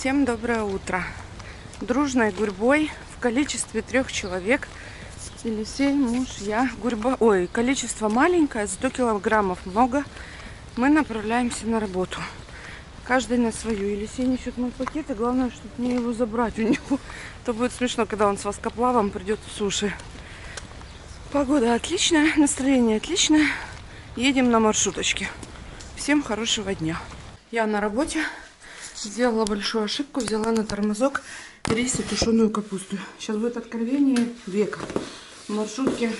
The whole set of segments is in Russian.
Всем доброе утро. Дружной гурьбой в количестве трех человек. Елисей, муж, я, гурьба. Ой, количество маленькое, 100 килограммов много. Мы направляемся на работу. Каждый на свою. Елисей несет мой пакет, и главное, чтобы мне его забрать у него. То будет смешно, когда он с воскоплавом придет в суши. Погода отличная, настроение отличное. Едем на маршруточке. Всем хорошего дня. Я на работе. Сделала большую ошибку, взяла на тормозок рис и тушеную капусту. Сейчас будет откровение века. В маршрутке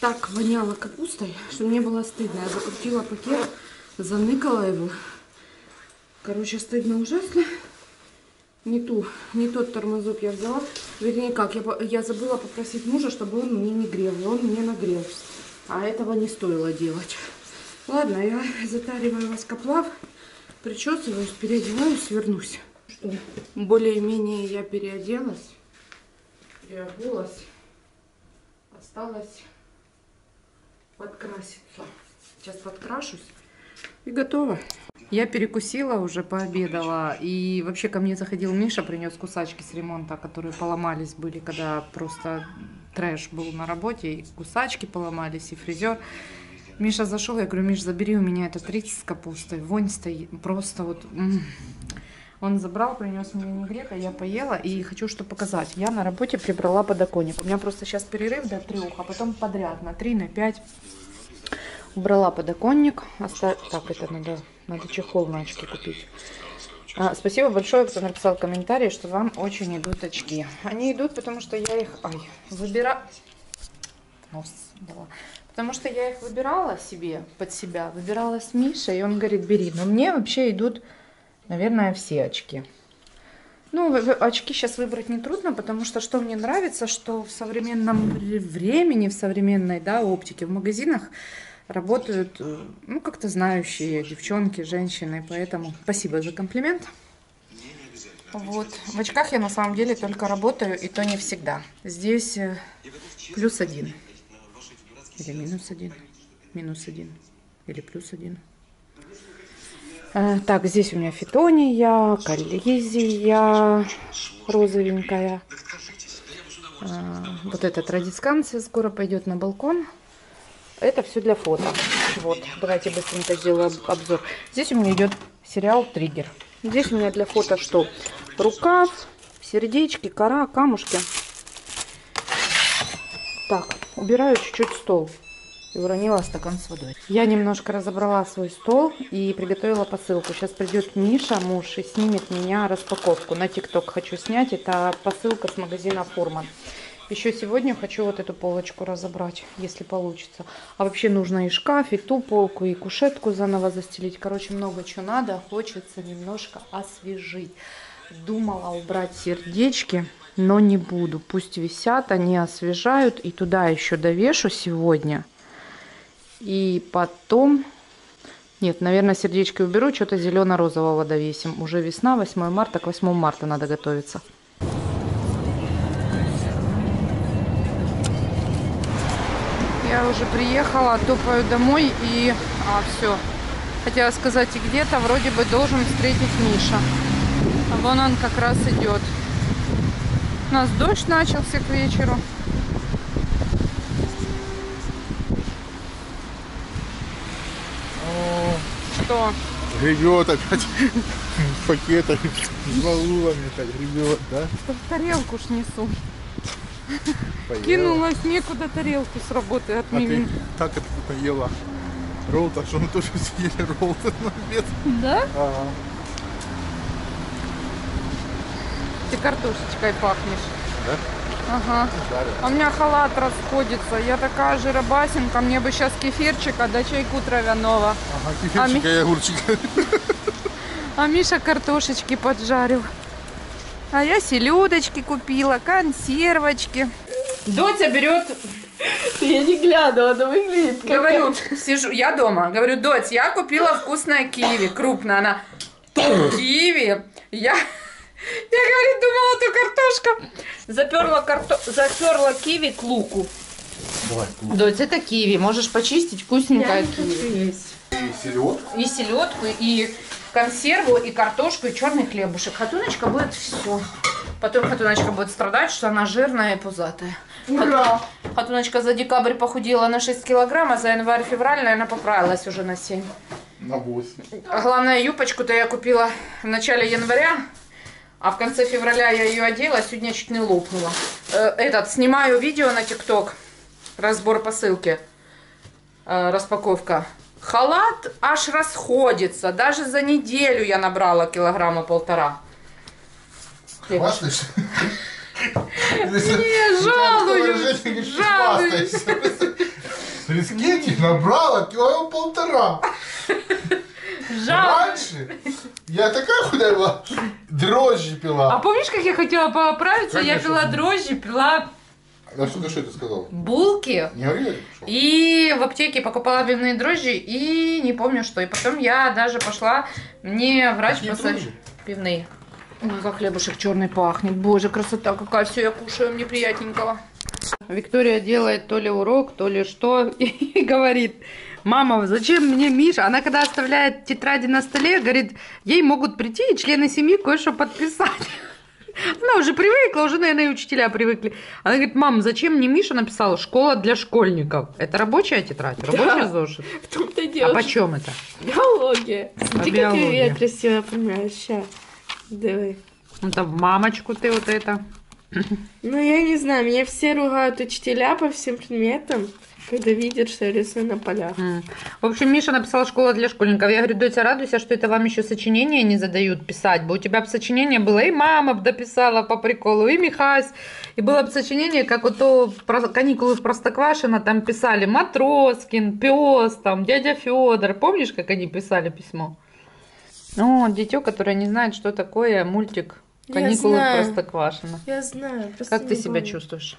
так воняло капустой, что мне было стыдно. Я закрутила пакет, заныкала его. Короче, стыдно ужасно. Не ту, не тот тормозок я взяла. Вернее, как, я, я забыла попросить мужа, чтобы он мне не грел. Он мне нагрел. А этого не стоило делать. Ладно, я затариваю воскоплав. Причесываюсь, переодеваюсь, вернусь. Что? Более-менее я переоделась, переобулась. Осталось подкраситься. Сейчас подкрашусь и готово. Я перекусила уже, пообедала. И вообще ко мне заходил Миша, принес кусачки с ремонта, которые поломались были, когда просто трэш был на работе. И кусачки поломались, и фрезер. Миша зашел, я говорю, Миш, забери у меня этот рис с капустой. Вонь стоит, просто вот... Он забрал, принес мне винегрет, а я поела. И хочу что показать. Я на работе прибрала подоконник. У меня просто сейчас перерыв до трех, а потом подряд на три, на пять. Убрала подоконник. Остав... Так, это надо, надо чехол на очки купить. А, спасибо большое, кто написал комментарий, что вам очень идут очки. Они идут, потому что я их... Ай, выбираю... Нос дала. Потому что я их выбирала себе, под себя, выбирала с Мишей, и он говорит, бери. Но мне вообще идут, наверное, все очки. Ну, очки сейчас выбрать не трудно, потому что что мне нравится, что в современном времени, в современной да, оптике, в магазинах работают, ну, как-то знающие девчонки, женщины, поэтому спасибо за комплимент. Вот. В очках я на самом деле только работаю, и то не всегда. Здесь э, плюс один. Или минус один. Минус один. Или плюс один. А, так, здесь у меня фитония, коллизия розовенькая. А, вот эта традисканция скоро пойдет на балкон. Это все для фото. Вот, давайте быстренько сделаю обзор. Здесь у меня идет сериал «Триггер». Здесь у меня для фото что? Рукав, сердечки, кора, камушки. Так, убираю чуть-чуть стол. И уронила стакан с водой. Я немножко разобрала свой стол и приготовила посылку. Сейчас придет Миша, муж, и снимет меня распаковку. На ТикТок хочу снять. Это посылка с магазина Форман. Еще сегодня хочу вот эту полочку разобрать, если получится. А вообще нужно и шкаф, и ту полку, и кушетку заново застелить. Короче, много чего надо. Хочется немножко освежить. Думала убрать сердечки но не буду. Пусть висят, они освежают. И туда еще довешу сегодня. И потом... Нет, наверное, сердечки уберу, что-то зелено-розового довесим. Уже весна, 8 марта, к 8 марта надо готовиться. Я уже приехала, топаю домой и... А, все. Хотела сказать, и где-то вроде бы должен встретить Миша. Вон он как раз идет. У нас дождь начался к вечеру. Что? Гребет опять пакетами, с валулами так гребет, да? Тарелку ж несу. Поела. Кинулась некуда тарелку с работы А ты отмели. так это поела ролл, так что мы тоже съели ролл на обед. Да? Ага. Ты картошечкой пахнешь. Да? Ага. А у меня халат расходится. Я такая жиробасенка. Мне бы сейчас кефирчика да чайку травяного. Ага, А ми- кефирчика и огурчика. А Миша картошечки поджарил. А я селедочки купила, консервочки. Дотя берет Я не глянула, но выглядит как... Говорю, сижу, я дома, говорю, дочь, я купила вкусное киви, крупное, она, киви, я, я, говорит, думала, это картошка. Заперла, карто... заперла киви к луку. Давай, Дочь, это киви, можешь почистить, вкусненькое киви. И селедку. И селедку, и консерву и картошку, и черный хлебушек. Хатуночка будет все. Потом Хатуночка будет страдать, что она жирная и пузатая. Ура! Хатуночка за декабрь похудела на 6 килограмм, а за январь-февраль, наверное, поправилась уже на 7. На 8. А главное, юбочку-то я купила в начале января, а в конце февраля я ее одела, а сегодня чуть не лопнула. Э, Этот, снимаю видео на ТикТок, разбор посылки, э, распаковка. Халат аж расходится, даже за неделю я набрала килограмма полтора. Хвастаешься? Не, жалуюсь, жалуюсь. Прискиньте, набрала килограмм полтора. Жалко. Раньше я такая худая была, дрожжи А пила. помнишь, как я хотела поправиться? Я Конечно. пила дрожжи, пила А что ты что это сказал? булки. Не говорила? что? И в аптеке покупала пивные дрожжи и не помню что. И потом я даже пошла, мне врач Какие дрожжи? Пивные. Ой, как хлебушек черный пахнет. Боже, красота какая. Все, я кушаю, мне приятненького. Виктория делает то ли урок, то ли что. И говорит, мама, зачем мне Миша? Она когда оставляет тетради на столе, говорит, ей могут прийти и члены семьи кое-что подписать. Она уже привыкла, уже, наверное, и учителя привыкли. Она говорит, мам, зачем мне Миша написал «Школа для школьников»? Это рабочая тетрадь, рабочий зошит? В том-то и А дело. что почем это? Биология. Смотри, какая биология. я красиво понимаю. Ща. Давай. Это в мамочку ты вот это. Ну, я не знаю, меня все ругают учителя по всем предметам, когда видят, что я рисую на полях. М. В общем, Миша написала «Школа для школьников». Я говорю, Дотя, радуйся, что это вам еще сочинения не задают писать. Бы у тебя бы сочинение было, и мама бы дописала по приколу, и Михась. И было бы сочинение, как вот то про- каникулы в Простоквашино, там писали Матроскин, Пес, там, дядя Федор. Помнишь, как они писали письмо? Ну, дитё, которое не знает, что такое мультик «Каникулы в знаю. Простоквашино». Я знаю. просто Как ты не себя помню. чувствуешь?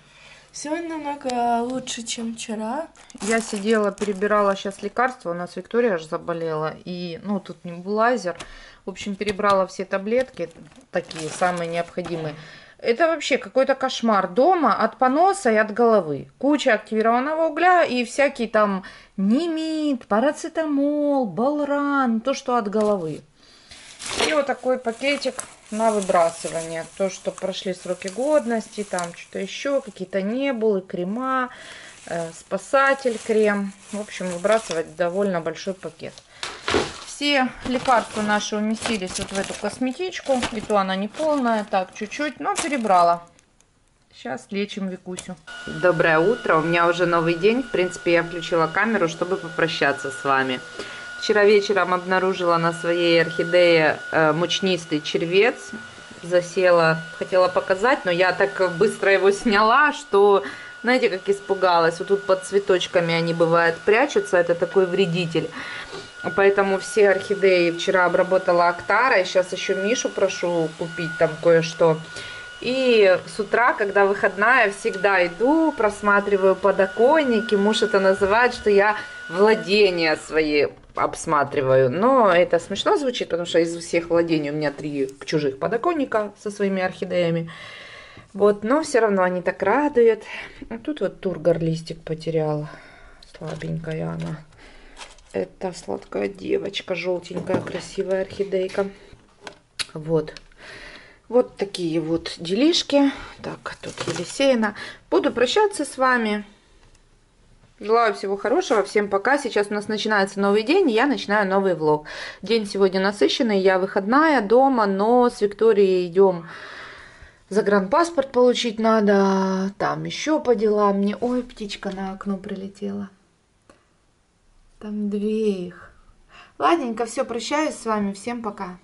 Сегодня намного лучше, чем вчера. Я сидела, перебирала сейчас лекарства, у нас Виктория аж заболела, и, ну, тут небулайзер. В общем, перебрала все таблетки, такие самые необходимые. Это вообще какой-то кошмар. Дома от поноса и от головы. Куча активированного угля и всякий там немит, парацетамол, балран, то, что от головы. И вот такой пакетик на выбрасывание. То, что прошли сроки годности, там что-то еще, какие-то небулы, крема, э, спасатель крем. В общем, выбрасывать довольно большой пакет. Все лекарства наши уместились вот в эту косметичку. И то она не полная, так чуть-чуть, но перебрала. Сейчас лечим Викусю. Доброе утро, у меня уже новый день. В принципе, я включила камеру, чтобы попрощаться с вами. Вчера вечером обнаружила на своей орхидее э, мучнистый червец. Засела, хотела показать, но я так быстро его сняла, что, знаете, как испугалась. Вот тут под цветочками они бывают прячутся, это такой вредитель. Поэтому все орхидеи вчера обработала Актара, сейчас еще Мишу прошу купить там кое-что. И с утра, когда выходная, всегда иду, просматриваю подоконники. Муж это называет, что я владения свои обсматриваю. Но это смешно звучит, потому что из всех владений у меня три чужих подоконника со своими орхидеями. Вот, но все равно они так радуют. А тут вот тургор листик потеряла. Слабенькая она. Это сладкая девочка, желтенькая, красивая орхидейка. Вот. Вот такие вот делишки. Так, тут Елисеина. Буду прощаться с вами. Желаю всего хорошего, всем пока. Сейчас у нас начинается новый день, и я начинаю новый влог. День сегодня насыщенный, я выходная дома, но с Викторией идем загранпаспорт получить надо. Там еще по делам мне. Ой, птичка на окно прилетела. Там две их. Ладненько, все, прощаюсь с вами. Всем пока.